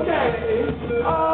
Okay. Uh,